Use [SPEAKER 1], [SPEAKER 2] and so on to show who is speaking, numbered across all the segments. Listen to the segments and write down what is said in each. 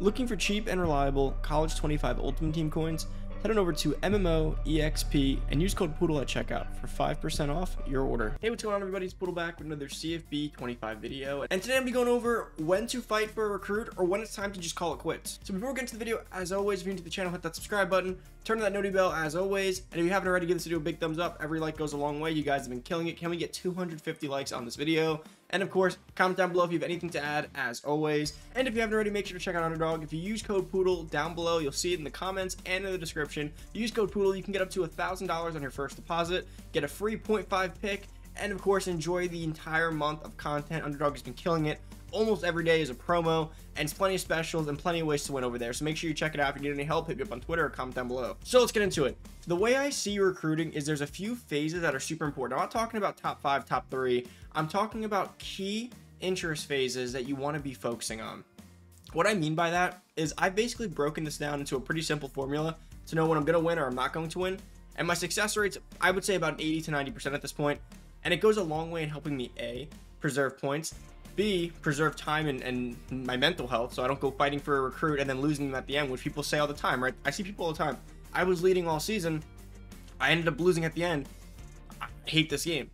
[SPEAKER 1] Looking for cheap and reliable College 25 Ultimate Team coins? Head on over to MMO EXP and use code Poodle at checkout for 5% off your order. Hey, what's going on, everybody? It's Poodle back with another CFB 25 video. And today I'm be going over when to fight for a recruit or when it's time to just call it quits. So before we get into the video, as always, if you're new to the channel, hit that subscribe button, turn on that noti bell as always. And if you haven't already, give this video a big thumbs up. Every like goes a long way. You guys have been killing it. Can we get 250 likes on this video? And of course, comment down below if you have anything to add, as always. And if you haven't already, make sure to check out Underdog. If you use code Poodle down below, you'll see it in the comments and in the description. Use code Poodle, you can get up to $1,000 on your first deposit, get a free 0.5 pick, and of course, enjoy the entire month of content. Underdog has been killing it almost every day is a promo and it's plenty of specials and plenty of ways to win over there. So make sure you check it out. If you need any help hit me up on twitter or comment down below. So let's get into it. The way i see recruiting is there's a few phases that are super important. I'm not talking about top five top three. I'm talking about key interest phases that you want to be focusing on. What i mean by that is i've basically broken this down into a pretty simple formula to know when i'm going to win or i'm not going to win. And my success rates i would say about 80 to 90 percent at this point. And it goes a long way in helping me a preserve points B, preserve time and, and my mental health so I don't go fighting for a recruit and then losing them at the end, which people say all the time, right? I see people all the time. I was leading all season. I ended up losing at the end. I hate this game.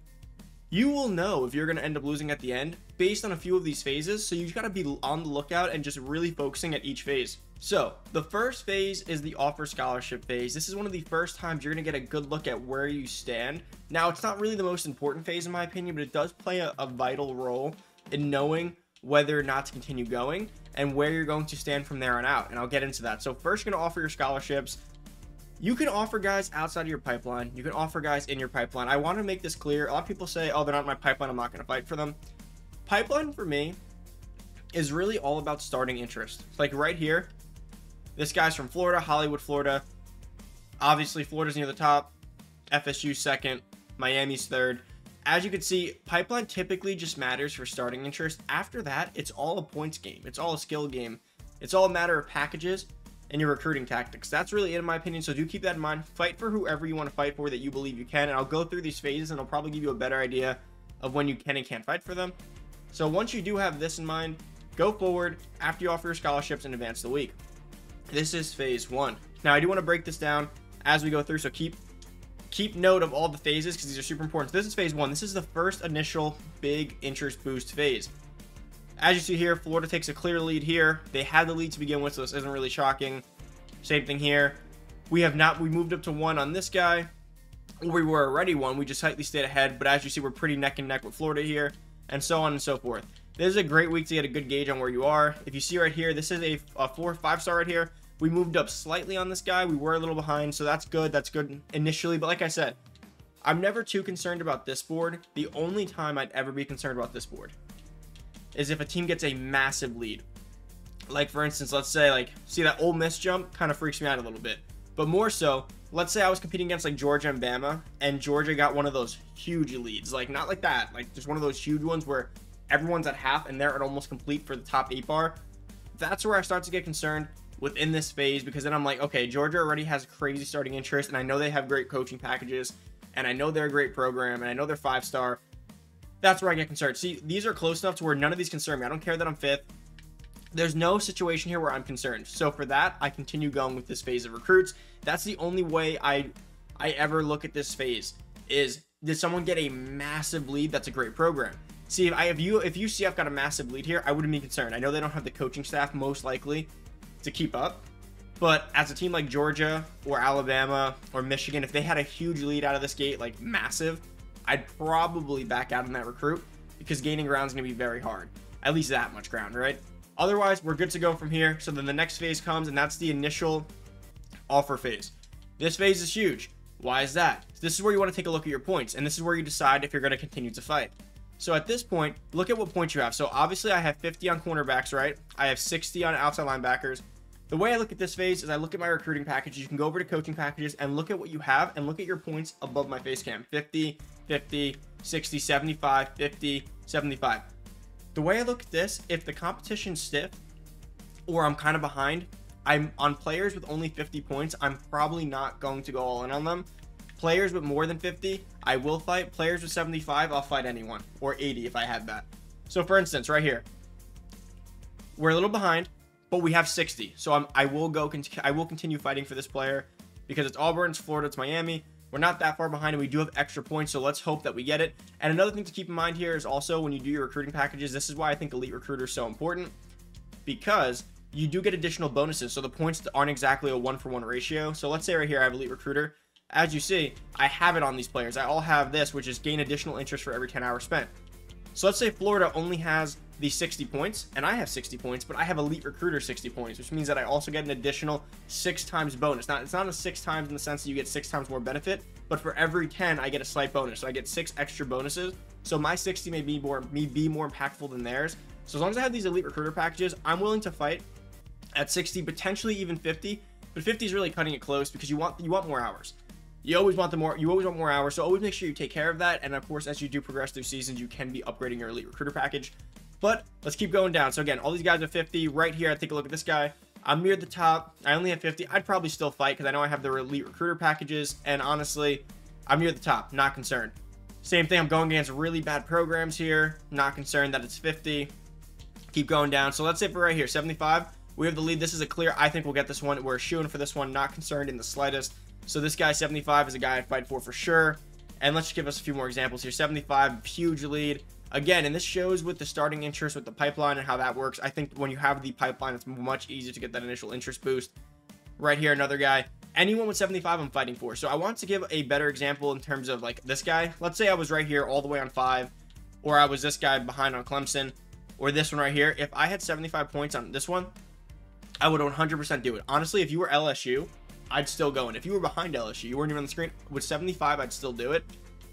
[SPEAKER 1] You will know if you're going to end up losing at the end based on a few of these phases, so you've got to be on the lookout and just really focusing at each phase. So, the first phase is the offer scholarship phase. This is one of the first times you're going to get a good look at where you stand. Now, it's not really the most important phase in my opinion, but it does play a, a vital role in knowing whether or not to continue going and where you're going to stand from there on out. And I'll get into that. So first, you're going to offer your scholarships. You can offer guys outside of your pipeline. You can offer guys in your pipeline. I want to make this clear. A lot of people say, oh, they're not in my pipeline. I'm not going to fight for them. Pipeline for me is really all about starting interest. Like right here, this guy's from Florida, Hollywood, Florida. Obviously, Florida's near the top. FSU second. Miami's third as you can see, pipeline typically just matters for starting interest. After that, it's all a points game. It's all a skill game. It's all a matter of packages and your recruiting tactics. That's really it in my opinion. So do keep that in mind. Fight for whoever you want to fight for that you believe you can. And I'll go through these phases and I'll probably give you a better idea of when you can and can't fight for them. So once you do have this in mind, go forward after you offer your scholarships and advance the week. This is phase one. Now I do want to break this down as we go through. So keep keep note of all the phases because these are super important. So this is phase one. This is the first initial big interest boost phase. As you see here, Florida takes a clear lead here. They had the lead to begin with, so this isn't really shocking. Same thing here. We have not, we moved up to one on this guy. We were already one, we just slightly stayed ahead, but as you see, we're pretty neck and neck with Florida here, and so on and so forth. This is a great week to get a good gauge on where you are. If you see right here, this is a, a four, five star right here. We moved up slightly on this guy. We were a little behind, so that's good. That's good initially. But like I said, I'm never too concerned about this board. The only time I'd ever be concerned about this board is if a team gets a massive lead. Like for instance, let's say like see that Ole Miss jump kind of freaks me out a little bit. But more so, let's say I was competing against like Georgia and Bama, and Georgia got one of those huge leads. Like not like that, like just one of those huge ones where everyone's at half and they're at almost complete for the top eight bar. That's where I start to get concerned within this phase because then I'm like, okay, Georgia already has crazy starting interest, and I know they have great coaching packages, and I know they're a great program, and I know they're five star. That's where I get concerned. See, these are close enough to where none of these concern me. I don't care that I'm fifth. There's no situation here where I'm concerned. So for that, I continue going with this phase of recruits. That's the only way I I ever look at this phase is did someone get a massive lead that's a great program see if i if you if ucf got a massive lead here i wouldn't be concerned i know they don't have the coaching staff most likely to keep up. But as a team like Georgia or Alabama or Michigan, if they had a huge lead out of this gate, like massive, I'd probably back out on that recruit because gaining ground is going to be very hard. At least that much ground, right? Otherwise, we're good to go from here. So then the next phase comes, and that's the initial offer phase. This phase is huge. Why is that? This is where you want to take a look at your points, and this is where you decide if you're going to continue to fight. So at this point, look at what points you have. So obviously I have 50 on cornerbacks, right? I have 60 on outside linebackers. The way I look at this phase is I look at my recruiting packages. You can go over to coaching packages and look at what you have and look at your points above my face cam 50, 50, 60, 75, 50, 75. The way I look at this, if the competition's stiff or I'm kind of behind, I'm on players with only 50 points, I'm probably not going to go all in on them. Players with more than 50, I will fight. Players with 75, I'll fight anyone. Or 80 if I had that. So for instance, right here, we're a little behind but we have 60. So I'm, I will go. I will continue fighting for this player because it's Auburn, it's Florida, it's Miami. We're not that far behind, and we do have extra points, so let's hope that we get it. And another thing to keep in mind here is also when you do your recruiting packages, this is why I think Elite Recruiter is so important because you do get additional bonuses. So the points aren't exactly a one for one ratio. So let's say right here I have Elite Recruiter. As you see, I have it on these players. I all have this, which is gain additional interest for every 10 hours spent. So let's say Florida only has the 60 points, and I have 60 points, but I have Elite Recruiter 60 points, which means that I also get an additional six times bonus. Now, it's not a six times in the sense that you get six times more benefit, but for every 10, I get a slight bonus. So I get six extra bonuses. So my 60 may be more me be more impactful than theirs. So as long as I have these Elite Recruiter packages, I'm willing to fight at 60, potentially even 50. But 50 is really cutting it close because you want you want more hours. You always want the more you always want more hours, so always make sure you take care of that. And of course, as you do progress through seasons, you can be upgrading your elite recruiter package. But let's keep going down. So again, all these guys are 50. Right here, I take a look at this guy. I'm near the top. I only have 50. I'd probably still fight because I know I have the elite recruiter packages. And honestly, I'm near the top. Not concerned. Same thing. I'm going against really bad programs here. Not concerned that it's 50. Keep going down. So let's say for right here, 75. We have the lead. This is a clear. I think we'll get this one. We're shooing for this one. Not concerned in the slightest. So this guy, 75, is a guy I'd fight for for sure. And let's just give us a few more examples here. 75, huge lead. Again, and this shows with the starting interest with the pipeline and how that works. I think when you have the pipeline, it's much easier to get that initial interest boost. Right here, another guy. Anyone with 75, I'm fighting for. So I want to give a better example in terms of like this guy. Let's say I was right here all the way on five, or I was this guy behind on Clemson, or this one right here. If I had 75 points on this one, I would 100% do it. Honestly, if you were LSU, I'd still go in. If you were behind LSU, you weren't even on the screen, with 75, I'd still do it.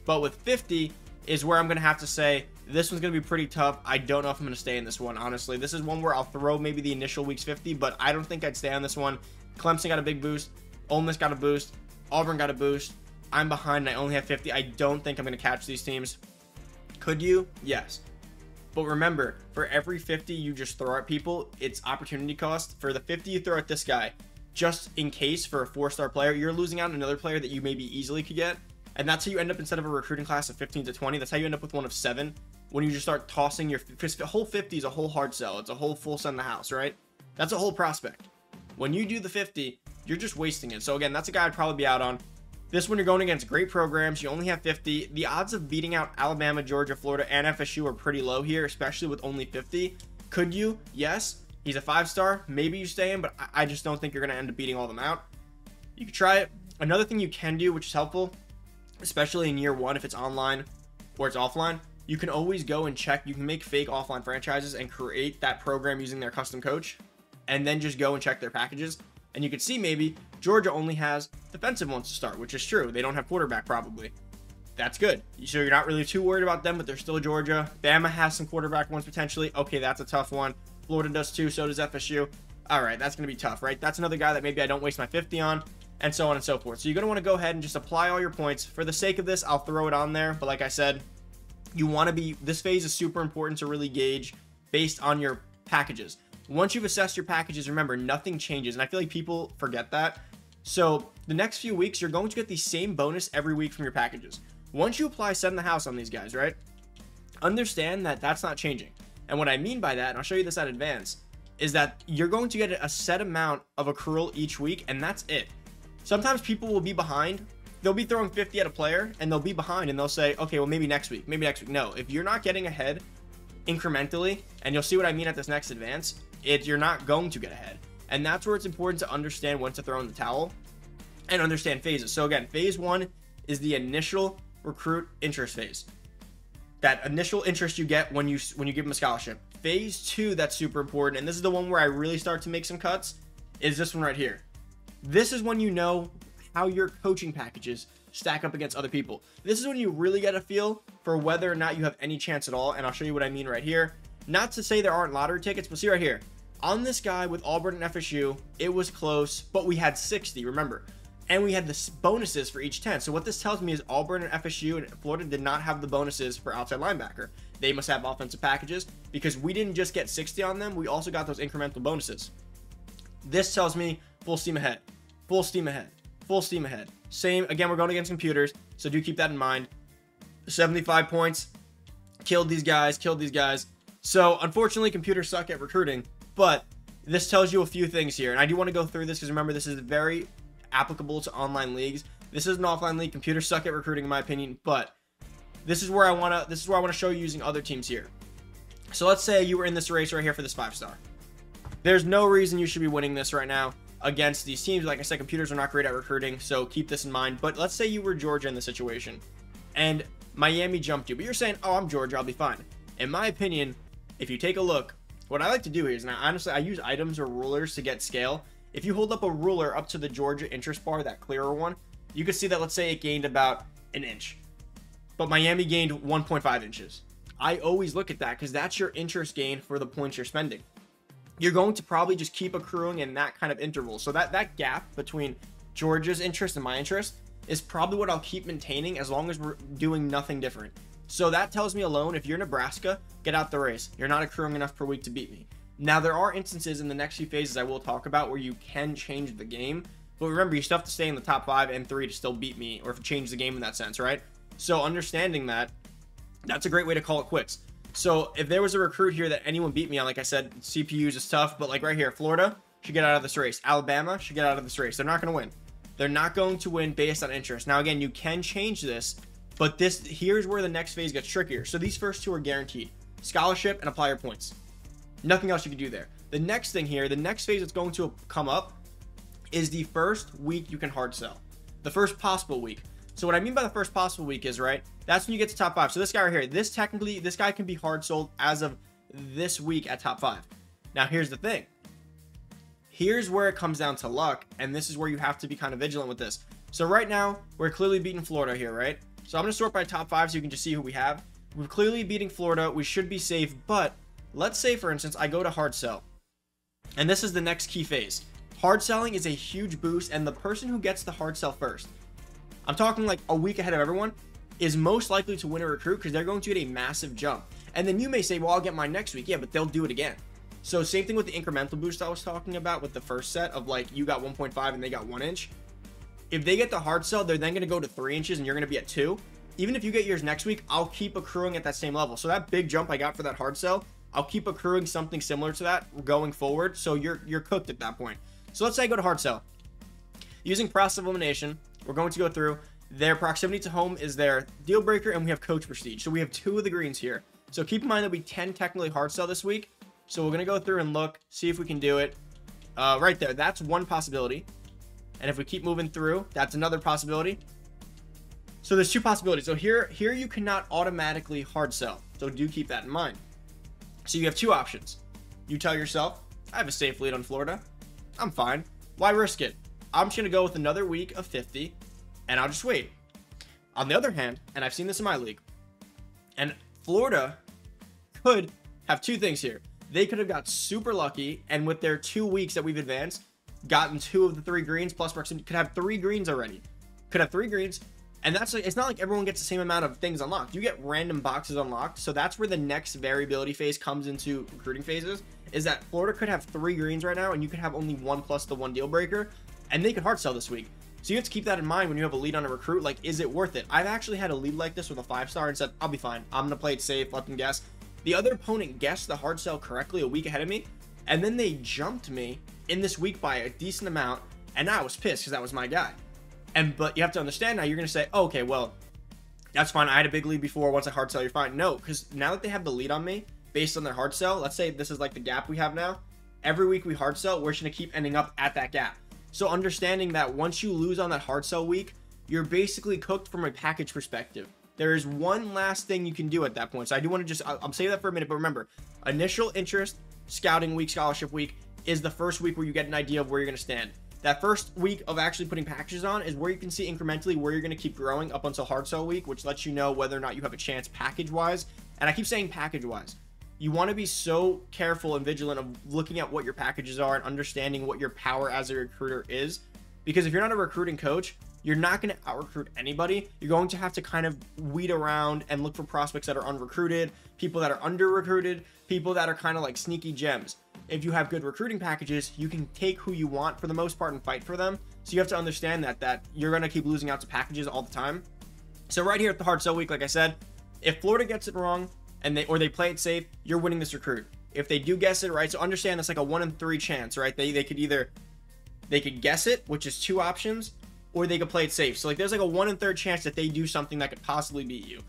[SPEAKER 1] But with 50 is where I'm to have to say, this one's going to be pretty tough. I don't know if I'm going to stay in this one, honestly. This is one where I'll throw maybe the initial week's 50, but I don't think I'd stay on this one. Clemson got a big boost. Ole Miss got a boost. Auburn got a boost. I'm behind and I only have 50. I don't think I'm going to catch these teams. Could you? Yes. But remember, for every 50 you just throw at people, it's opportunity cost. For the 50 you throw at this guy, just in case for a four-star player, you're losing out on another player that you maybe easily could get. And that's how you end up instead of a recruiting class of 15 to 20. That's how you end up with one of seven when you just start tossing your whole 50 is a whole hard sell. It's a whole full send the house, right? That's a whole prospect. When you do the 50, you're just wasting it. So again, that's a guy I'd probably be out on. This one you're going against great programs. You only have 50. The odds of beating out Alabama, Georgia, Florida, and FSU are pretty low here, especially with only 50. Could you? Yes. He's a five star. Maybe you stay in, but I just don't think you're going to end up beating all them out. You could try it. Another thing you can do, which is helpful, especially in year one, if it's online or it's offline, you can always go and check. You can make fake offline franchises and create that program using their custom coach, and then just go and check their packages. And you can see maybe Georgia only has defensive ones to start, which is true. They don't have quarterback probably. That's good. So you're not really too worried about them, but they're still Georgia. Bama has some quarterback ones potentially. Okay, that's a tough one. Florida does too, so does FSU. All right, that's going to be tough, right? That's another guy that maybe I don't waste my 50 on, and so on and so forth. So you're going to want to go ahead and just apply all your points. For the sake of this, I'll throw it on there, but like I said, you want to be, this phase is super important to really gauge based on your packages. Once you've assessed your packages, remember, nothing changes, and I feel like people forget that. So the next few weeks, you're going to get the same bonus every week from your packages. Once you apply send the house on these guys, right? Understand that that's not changing. And what I mean by that, and I'll show you this at advance, is that you're going to get a set amount of accrual each week, and that's it. Sometimes people will be behind. They'll be throwing 50 at a player, and they'll be behind, and they'll say, okay, well, maybe next week, maybe next week. No, if you're not getting ahead incrementally, and you'll see what I mean at this next advance, it, you're not going to get ahead. And that's where it's important to understand when to throw in the towel and understand phases. So again, phase one is the initial recruit interest phase that initial interest you get when you when you give them a scholarship. Phase two, that's super important, and this is the one where I really start to make some cuts. Is this one right here? This is when you know how your coaching packages stack up against other people. This is when you really get a feel for whether or not you have any chance at all, and I'll show you what I mean right here. Not to say there aren't lottery tickets, but see right here. On this guy with Auburn and FSU, it was close, but we had 60. Remember, and we had the bonuses for each 10. So what this tells me is Auburn and FSU and Florida did not have the bonuses for outside linebacker. They must have offensive packages because we didn't just get 60 on them, we also got those incremental bonuses. This tells me full steam ahead, full steam ahead, full steam ahead. Same, again, we're going against computers, so do keep that in mind. 75 points, killed these guys, killed these guys. So unfortunately, computers suck at recruiting, but this tells you a few things here. And I do want to go through this because remember, this is very applicable to online leagues. This is an offline league. Computers suck at recruiting, in my opinion, but this is where I want to, this is where I want to show you using other teams here. So let's say you were in this race right here for this five star. There's no reason you should be winning this right now against these teams. Like I said, computers are not great at recruiting, so keep this in mind. But let's say you were Georgia in the situation and Miami jumped you, but you're saying, oh, I'm Georgia, I'll be fine. In my opinion, if you take a look, what I like to do is, now honestly, I use items or rulers to get scale. If you hold up a ruler up to the Georgia interest bar, that clearer one, you can see that, let's say it gained about an inch, but Miami gained 1.5 inches. I always look at that because that's your interest gain for the points you're spending. You're going to probably just keep accruing in that kind of interval. So that, that gap between Georgia's interest and my interest is probably what I'll keep maintaining as long as we're doing nothing different. So that tells me alone, if you're Nebraska, get out the race. You're not accruing enough per week to beat me. Now, there are instances in the next few phases I will talk about where you can change the game. But remember, you still have to stay in the top five and three to still beat me or change the game in that sense, right? So understanding that, that's a great way to call it quits. So if there was a recruit here that anyone beat me on, like I said, CPUs is tough, but like right here, Florida should get out of this race. Alabama should get out of this race. They're not going to win. They're not going to win based on interest. Now, again, you can change this, but this here's where the next phase gets trickier. So these first two are guaranteed. Scholarship and apply your points. Nothing else you can do there. The next thing here, the next phase that's going to come up is the first week you can hard sell. The first possible week. So what I mean by the first possible week is, right, that's when you get to top five. So this guy right here, this technically, this guy can be hard sold as of this week at top five. Now here's the thing. Here's where it comes down to luck, and this is where you have to be kind of vigilant with this. So right now, we're clearly beating Florida here, right? So I'm going to sort by top five so you can just see who we have. We're clearly beating Florida. We should be safe, but let's say, for instance, I go to hard sell. And this is the next key phase. Hard selling is a huge boost, and the person who gets the hard sell first, I'm talking like a week ahead of everyone, is most likely to win a recruit because they're going to get a massive jump. And then you may say, well, I'll get mine next week. Yeah, but they'll do it again. So same thing with the incremental boost I was talking about with the first set of like you got 1.5 and they got one inch. If they get the hard sell, they're then going to go to three inches and you're going to be at two. Even if you get yours next week, I'll keep accruing at that same level. So that big jump I got for that hard sell, I'll keep accruing something similar to that going forward. So you're you're cooked at that point. So let's say I go to hard sell. Using process elimination, we're going to go through their proximity to home is their deal breaker, and we have coach prestige. So we have two of the greens here. So keep in mind that we can technically hard sell this week. So we're going to go through and look, see if we can do it. Uh, right there, that's one possibility. And if we keep moving through, that's another possibility. So there's two possibilities. So here, here you cannot automatically hard sell. So do keep that in mind. So you have two options. You tell yourself, I have a safe lead on Florida. I'm fine. Why risk it? I'm just going to go with another week of 50 and I'll just wait. On the other hand, and I've seen this in my league, and Florida could have two things here they could have got super lucky and with their two weeks that we've advanced, gotten two of the three greens plus could have three greens already. Could have three greens. And that's it's not like everyone gets the same amount of things unlocked. You get random boxes unlocked. So that's where the next variability phase comes into recruiting phases is that Florida could have three greens right now and you could have only one plus the one deal breaker and they could hard sell this week. So you have to keep that in mind when you have a lead on a recruit. Like, is it worth it? I've actually had a lead like this with a five star and said, I'll be fine. I'm going to play it safe, let them guess. The other opponent guessed the hard sell correctly a week ahead of me, and then they jumped me in this week by a decent amount, and I was pissed because that was my guy. And but you have to understand now. You're gonna say, oh, okay, well, that's fine. I had a big lead before. Once I hard sell, you're fine. No, because now that they have the lead on me based on their hard sell, let's say this is like the gap we have now. Every week we hard sell, we're just gonna keep ending up at that gap. So understanding that once you lose on that hard sell week, you're basically cooked from a package perspective. There is one last thing you can do at that point. So I do want to just, I'm saying that for a minute, but remember, initial interest, scouting week, scholarship week is the first week where you get an idea of where you're going to stand. That first week of actually putting packages on is where you can see incrementally where you're going to keep growing up until hard sell week, which lets you know whether or not you have a chance package wise. And I keep saying package wise. You want to be so careful and vigilant of looking at what your packages are and understanding what your power as a recruiter is. Because if you're not a recruiting coach, you're not going to out recruit anybody. You're going to have to kind of weed around and look for prospects that are unrecruited, people that are under recruited, people that are kind of like sneaky gems. If you have good recruiting packages, you can take who you want for the most part and fight for them. So you have to understand that that you're going to keep losing out to packages all the time. So right here at the hard sell week, like I said, if Florida gets it wrong and they or they play it safe, you're winning this recruit. if they do guess it right, so understand that's like a one in three chance, right? They they could either they could guess it, which is two options, or they could play it safe. So like there's like a one in third chance that they do something that could possibly beat you.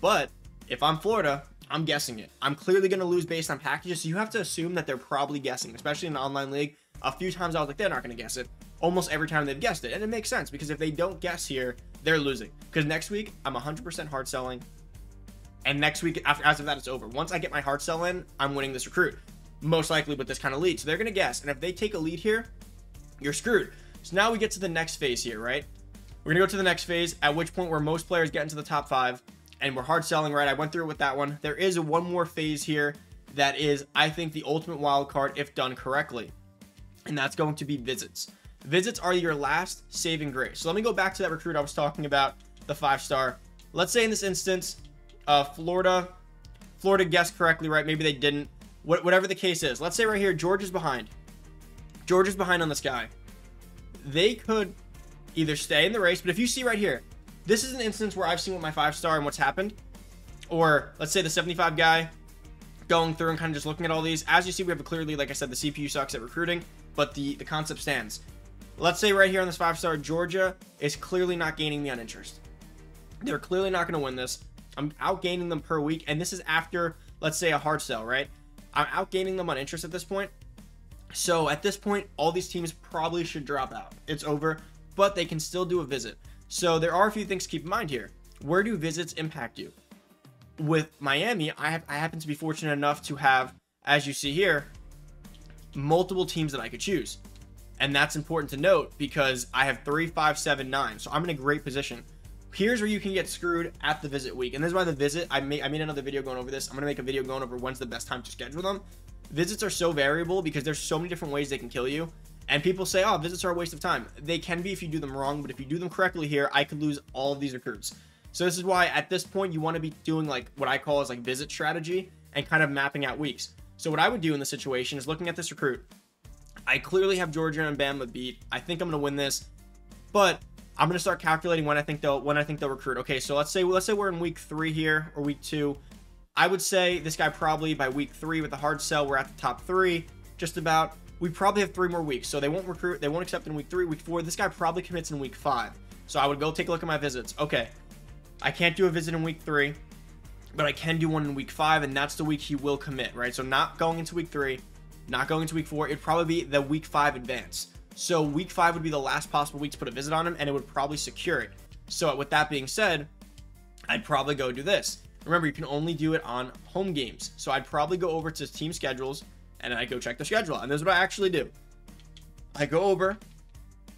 [SPEAKER 1] But if I'm Florida, I'm guessing it. I'm clearly to lose based on packages. So you have to assume that they're probably guessing, especially in an online league. A few times I was like, they're not to guess it. Almost every time they've guessed it. And it makes sense because if they don't guess here, they're losing. Because next week, I'm 100% hard selling. And next week, after as of that, it's over. Once I get my hard sell in, I'm winning this recruit. Most likely with this kind of lead. So they're going to guess. And if they take a lead here, you're screwed. So now we get to the next phase here, right? We're going to go to the next phase, at which point where most players get into the top five and we're hard selling, right? I went through it with that one. There is one more phase here that is, I think, the ultimate wild card if done correctly. And that's going to be visits. Visits are your last saving grace. So let me go back to that recruit I was talking about, the five star. Let's say in this instance, uh, Florida, Florida guessed correctly, right? Maybe they didn't. What, whatever the case is. Let's say right here, Georgia's behind. Georgia's behind on this guy. They could either stay in the race, but if you see right here, this is an instance where I've seen what my five star and what's happened. Or let's say the 75 guy going through and kind of just looking at all these. As you see, we have a clearly, like I said, the CPU sucks at recruiting, but the, the concept stands. Let's say right here on this five star, Georgia is clearly not gaining me on interest. They're clearly not going to win this. I'm outgaining them per week, and this is after, let's say, a hard sell, right? I'm outgaining them on interest at this point. So at this point, all these teams probably should drop out. It's over, but they can still do a visit. So there are a few things to keep in mind here. Where do visits impact you? With Miami, I have I happen to be fortunate enough to have, as you see here, multiple teams that I could choose. And that's important to note because I have three, five, seven, nine. So I'm in a great position. Here's where you can get screwed at the visit week. And this is why the visit, I made, I made another video going over this. I'm going to make a video going over when's the best time to schedule them. Visits are so variable because there's so many different ways they can kill you. And people say, oh, visits are a waste of time. They can be if you do them wrong, but if you do them correctly here, I could lose all of these recruits. So this is why at this point you want to be doing like what I call is like visit strategy and kind of mapping out weeks. So what I would do in this situation is looking at this recruit. I clearly have Georgia and Bama beat. I think I'm gonna win this, but I'm gonna start calculating when I think they'll when I think they'll recruit. Okay, so let's say let's say we're in week three here or week two. I would say this guy probably by week three with the hard sell, we're at the top three, just about we probably have three more weeks. So they won't recruit, they won't accept in week three, week four. This guy probably commits in week five. So I would go take a look at my visits. Okay, I can't do a visit in week three, but I can do one in week five, and that's the week he will commit, right? So not going into week three, not going into week four. It'd probably be the week five advance. So week five would be the last possible week to put a visit on him, and it would probably secure it. So with that being said, I'd probably go do this. Remember, you can only do it on home games. So I'd probably go over to team schedules, and I go check the schedule. And this is what I actually do. I go over,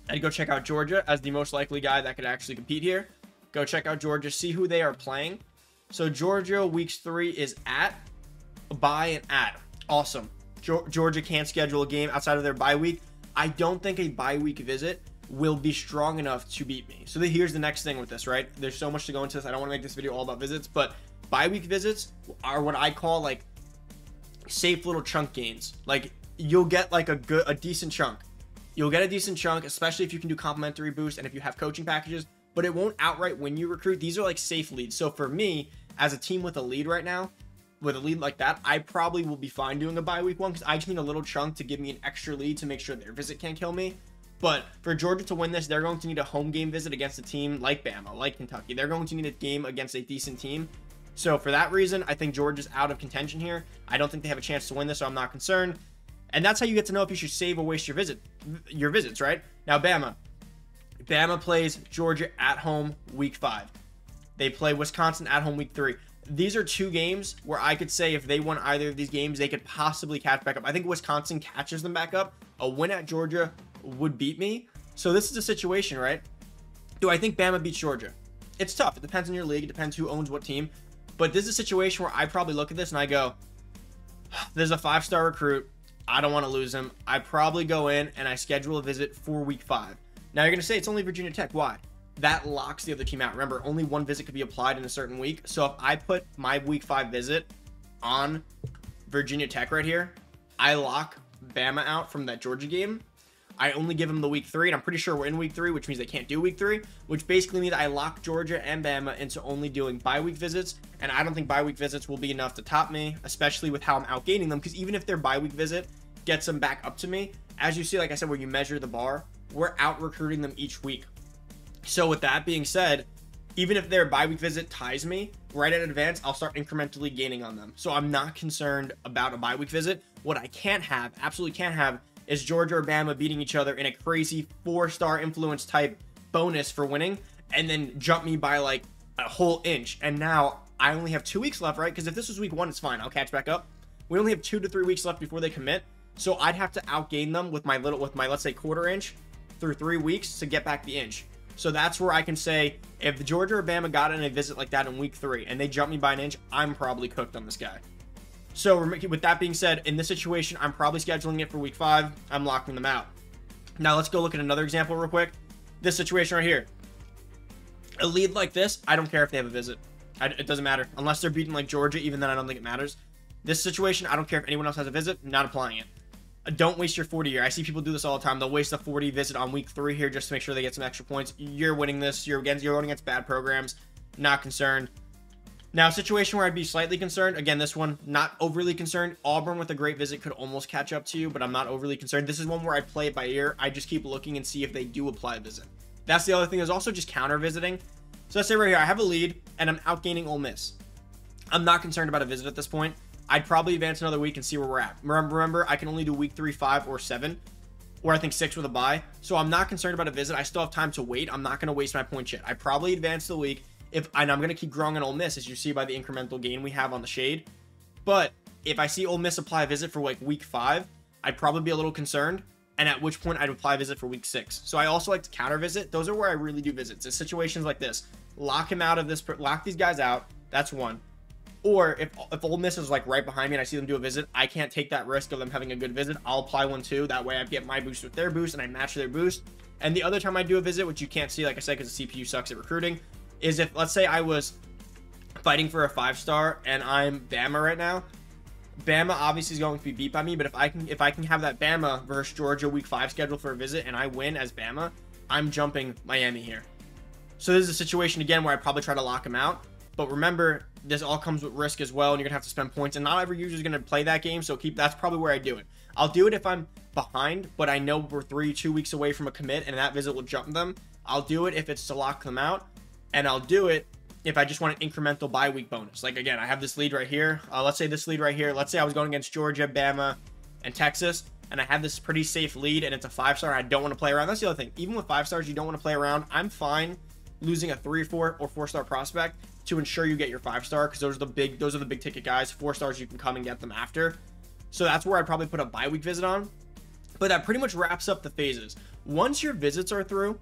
[SPEAKER 1] I go check out Georgia as the most likely guy that could actually compete here. Go check out Georgia, see who they are playing. So Georgia weeks three is at, bye, and at. Awesome. Georgia can't schedule a game outside of their bye week. I don't think a bye week visit will be strong enough to beat me. So the, here's the next thing with this, right? There's so much to go into this. I don't want to make this video all about visits, but bye week visits are what I call like safe little chunk gains. Like you'll get like a good, a decent chunk. You'll get a decent chunk, especially if you can do complimentary boost and if you have coaching packages. But it won't outright win you recruit. These are like safe leads. So for me, as a team with a lead right now, with a lead like that, I probably will be fine doing a bye week one because I just need a little chunk to give me an extra lead to make sure their visit can't kill me. But for Georgia to win this, they're going to need a home game visit against a team like Bama, like Kentucky. They're going to need a game against a decent team. So for that reason, I think Georgia's out of contention here. I don't think they have a chance to win this, so I'm not concerned. And that's how you get to know if you should save or waste your visit, your visits, right? Now, Bama. Bama plays Georgia at home week five. They play Wisconsin at home week three. These are two games where I could say if they won either of these games, they could possibly catch back up. I think Wisconsin catches them back up. A win at Georgia would beat me. So this is a situation, right? Do I think Bama beats Georgia? It's tough. It depends on your league. It depends who owns what team. But this is a situation where I probably look at this and I go, there's a five star recruit. I don't want to lose him. I probably go in and I schedule a visit for week five. Now you're going to say it's only Virginia Tech. Why? That locks the other team out. Remember, only one visit could be applied in a certain week. So if I put my week five visit on Virginia Tech right here, I lock Bama out from that Georgia game. I only give them the week three, and I'm pretty sure we're in week three, which means they can't do week three, which basically means I lock Georgia and Bama into only doing bye week visits. And I don't think bye week visits will be enough to top me, especially with how I'm outgaining them. Because even if their bye week visit gets them back up to me, as you see, like I said, where you measure the bar, we're out recruiting them each week. So with that being said, even if their bye week visit ties me right at advance, I'll start incrementally gaining on them. So I'm not concerned about a bye week visit. What I can't have, absolutely can't have, is Georgia or Bama beating each other in a crazy four star influence type bonus for winning and then jump me by like a whole inch. And now I only have two weeks left, right? Because if this was week one, it's fine. I'll catch back up. We only have two to three weeks left before they commit. So I'd have to outgain them with my little, with my, let's say, quarter inch through three weeks to get back the inch. So that's where I can say if Georgia or Bama got in a visit like that in week three and they jump me by an inch, I'm probably cooked on this guy. So with that being said, in this situation, I'm probably scheduling it for week five. I'm locking them out. Now let's go look at another example real quick. This situation right here. A lead like this, I don't care if they have a visit. I, it doesn't matter. Unless they're beating like Georgia, even then I don't think it matters. This situation, I don't care if anyone else has a visit, not applying it don't waste your 40 year. I see people do this all the time. They'll waste a 40 visit on week three here just to make sure they get some extra points. You're winning this. You're against you're going against bad programs. Not concerned. Now, situation where I'd be slightly concerned. Again, this one not overly concerned. Auburn with a great visit could almost catch up to you, but I'm not overly concerned. This is one where I play it by ear. I just keep looking and see if they do apply a visit. That's the other thing. Is also just counter visiting. So let's say right here, I have a lead and I'm outgaining Ole Miss. I'm not concerned about a visit at this point. I'd probably advance another week and see where we're at. Remember, remember, I can only do week three, five, or seven, or I think six with a bye. So I'm not concerned about a visit. I still have time to wait. I'm not going to waste my point yet. I probably advance the week if, and I'm going to keep growing on Ole Miss, as you see by the incremental gain we have on the shade. But if I see Ole Miss apply a visit for like week five, I'd probably be a little concerned. And at which point I'd apply a visit for week six. So I also like to counter visit. Those are where I really do visits. In situations like this, lock him out of this, lock these guys out. That's one. Or if if Ole Miss is like right behind me and I see them do a visit, I can't take that risk of them having a good visit. I'll apply one too. That way I get my boost with their boost and I match their boost. And the other time I do a visit, which you can't see, like I said, because the CPU sucks at recruiting, is if let's say I was fighting for a five star and I'm Bama right now. Bama obviously is going to be beat by me, but if I can if I can have that Bama versus Georgia week five schedule for a visit and I win as Bama, I'm jumping Miami here. So this is a situation again where I probably try to lock him out. But remember, this all comes with risk as well, and you're gonna have to spend points. And not every user is gonna play that game, so keep that's probably where I do it. I'll do it if I'm behind, but I know we're three, two weeks away from a commit, and that visit will jump them. I'll do it if it's to lock them out, and I'll do it if I just want an incremental bye week bonus. Like again, I have this lead right here. Uh, let's say this lead right here. Let's say I was going against Georgia, Bama, and Texas, and I have this pretty safe lead, and it's a five star. I don't want to play around. That's the other thing. Even with five stars, you don't want to play around. I'm fine losing a three, four, or four star prospect to ensure you get your five star because those are the big those are the big ticket guys. Four stars you can come and get them after. So that's where I'd probably put a bye week visit on. But that pretty much wraps up the phases. Once your visits are through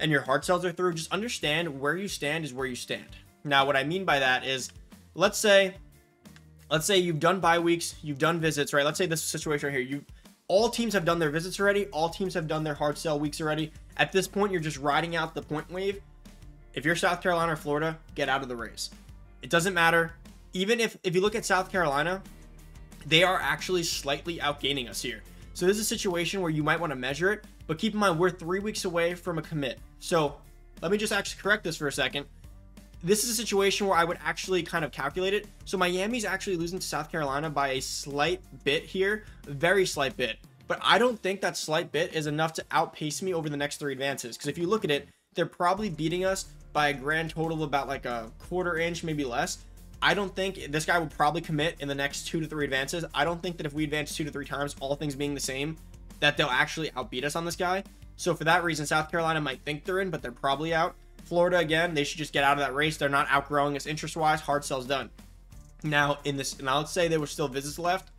[SPEAKER 1] and your hard sells are through, just understand where you stand is where you stand. Now, what I mean by that is, let's say, let's say you've done bye weeks, you've done visits, right? Let's say this situation right here, you all teams have done their visits already, all teams have done their hard sell weeks already. At this point, you're just riding out the point wave if you're South Carolina or Florida, get out of the race. It doesn't matter. Even if if you look at South Carolina, they are actually slightly outgaining us here. So this is a situation where you might want to measure it, but keep in mind we're three weeks away from a commit. So let me just actually correct this for a second. This is a situation where I would actually kind of calculate it. So Miami's actually losing to South Carolina by a slight bit here, very slight bit. But I don't think that slight bit is enough to outpace me over the next three advances. Because if you look at it, they're probably beating us by a grand total of about like a quarter inch, maybe less. I don't think this guy will probably commit in the next two to three advances. I don't think that if we advance two to three times, all things being the same, that they'll actually outbeat us on this guy. So for that reason, South Carolina might think they're in, but they're probably out. Florida, again, they should just get out of that race. They're not outgrowing us interest-wise. Hard sell's done. Now, in this, now let's say there were still visits left.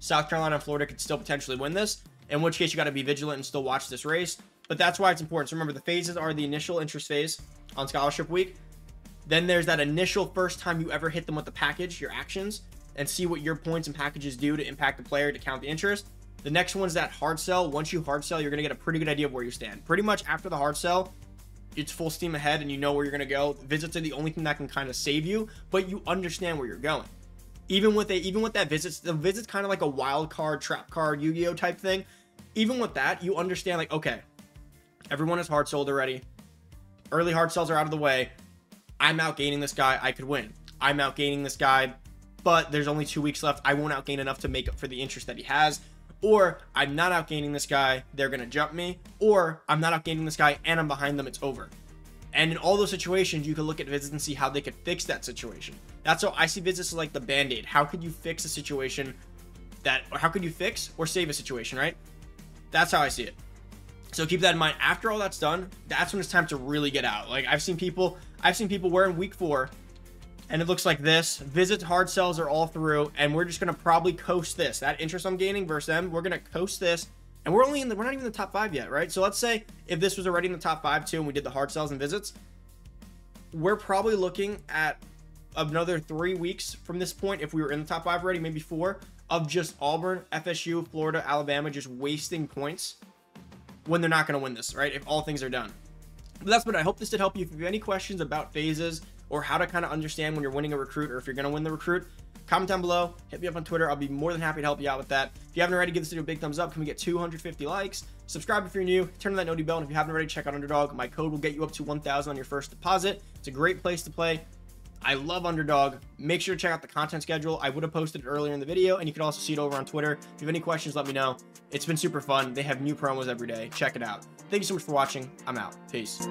[SPEAKER 1] South Carolina and Florida could still potentially win this, in which case you got to be vigilant and still watch this race. But that's why it's important. So remember, the phases are the initial interest phase, on scholarship week. Then there's that initial first time you ever hit them with the package, your actions, and see what your points and packages do to impact the player to count the interest. The next one's that hard sell. Once you hard sell, you're to get a pretty good idea of where you stand. Pretty much after the hard sell, it's full steam ahead and you know where you're to go. Visits are the only thing that can kind of save you, but you understand where you're going. Even with a, even with that visits, the visits kind of like a wild card, trap card, Yu-Gi-Oh type thing even with that, you understand like, okay, everyone is hard sold already. Early hard sells are out of the way. I'm outgaining this guy. I could win. I'm outgaining this guy, but there's only two weeks left. I won't outgain enough to make up for the interest that he has. Or I'm not outgaining this guy. They're going to jump me. Or I'm not outgaining this guy and I'm behind them. It's over. And in all those situations, you can look at visits and see how they could fix that situation. That's how I see visits as like the band aid. How could you fix a situation that, or how could you fix or save a situation, right? That's how I see it. So keep that in mind. After all that's done, that's when it's time to really get out. Like I've seen people, I've seen people wearing week four, and it looks like this. Visits, hard sells are all through, and we're just gonna probably coast this. That interest I'm gaining versus them, we're gonna coast this, and we're only in the, we're not even in the top five yet, right? So let's say if this was already in the top five too, and we did the hard sells and visits, we're probably looking at another three weeks from this point if we were in the top five already, maybe four of just Auburn, FSU, Florida, Alabama just wasting points when they're not going to win this, right? If all things are done. But that's what I hope this did help you. If you have any questions about phases or how to kind of understand when you're winning a recruit or if you're going to win the recruit, comment down below. Hit me up on Twitter. I'll be more than happy to help you out with that. If you haven't already, give this video a big thumbs up. Can we get 250 likes? Subscribe if you're new. Turn on that noti bell. And if you haven't already, check out Underdog. My code will get you up to 1,000 on your first deposit. It's a great place to play. I love Underdog. Make sure to check out the content schedule. I would have posted it earlier in the video, and you can also see it over on Twitter. If you have any questions, let me know. It's been super fun. They have new promos every day. Check it out. Thank you so much for watching. I'm out. Peace.